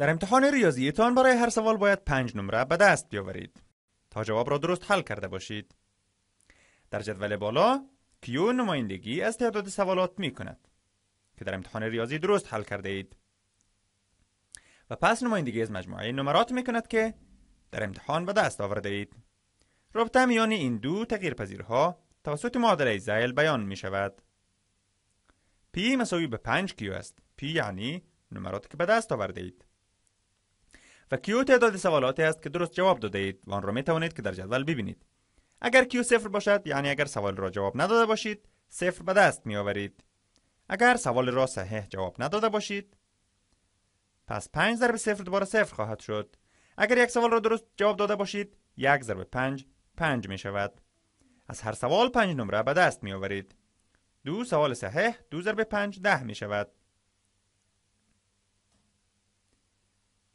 در امتحان ریاضیتان برای هر سوال باید پنج نمره به دست بیاورید تا جواب را درست حل کرده باشید. در جدول بالا کیو نمایندگی از تعداد سوالات می کند که در امتحان ریاضی درست حل کرده اید. و پس نمایندگی از مجموعه نمرات می کند که در امتحان به دست آورده اید. رابطه میان این دو تغییر پذیرها توسط معادله زیل بیان می شود. P مساوی به 5 Q است. P یعنی نمراتی که به دست آورده اید. و Q تعداد سوالاتی است که درست جواب داده اید و آن را می توانید که در جدول ببینید. اگر Q صفر باشد یعنی اگر سوال را جواب نداده باشید صفر به دست می آورید. اگر سوال را صحیح جواب نداده باشید پس 5 ضرب صفر دوباره صفر خواهد شد. اگر یک سوال را درست جواب داده باشید یک ضرب 5 5 می شود. از هر سوال 5 نمره به دست می آورید. دو سوال صحیح دو ضرب 5 ده می شود.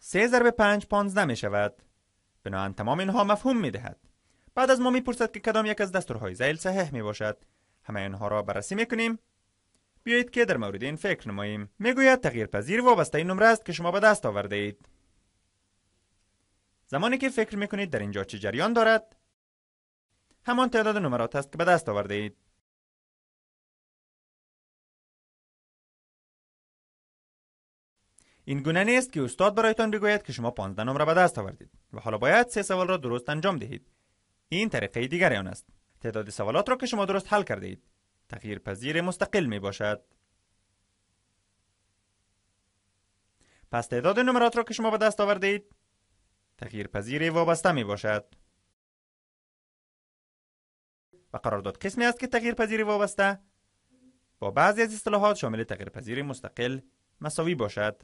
سه ضرب 5 15 می شود. بنابراین تمام اینها مفهوم می دهد. بعد از ما می‌پرسد که کدام یک از دستورهای زیل صحیح می باشد همه اینها را بررسی می‌کنیم. بیایید که در مورد این فکر نماییم. می‌گوید تغییر پذیر وابسته این نمره است که شما به دست آورده اید. زمانی که فکر می‌کنید در اینجا چه جریان دارد همان تعداد نمرات است که به دست آورده اید. این گونه نیست که استاد برایتان بگوید که شما 15 نمره به دست آوردید و حالا باید سه سوال را درست انجام دهید. این طریقه دیگر آن است. تعداد سوالات را که شما درست حل کرده اید. تغییر پذیر مستقل می باشد. پس تعداد نمرات را که شما به دست آورده اید تغییر پذیر وابسته می باشد. و قرارداد قسمی است که تغییر پذیر وابسته با بعضی از اصطلاحات شامل تغییر پذیر مستقل مساوی باشد.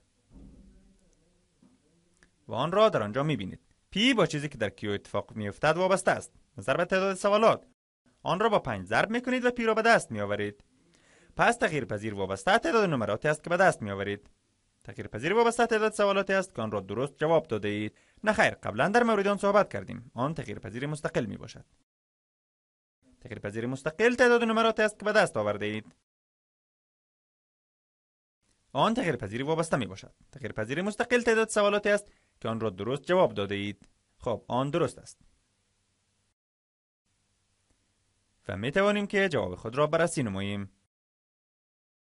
و آن را در آنجا می بینید P با چیزی که در Q اتفاق میافتد وابسته است. ضرب تعداد سوالات. آن را با پنج ضرب می‌کنید و P را به دست میآورید. پس تغییر پذیر وابسته تعداد نمراتی است که به دست میآورید. تغییر پذیر وابسته تعداد سوالاتی است که آن را درست جواب داده اید نه خیر قبلا در مورد آن صحبت کردیم. آن تغییر پذیر مستقل می باشد تغییر پذیر مستقل تعداد نمراتی است که به دست آورده اید آن تغییر پذیری وابسته می باشد تغییر پذیر مستقل تعداد سوالاتی است که آن را درست جواب داده اید خب آن درست است. و می توانیم که جواب خود را بررسی نماییم.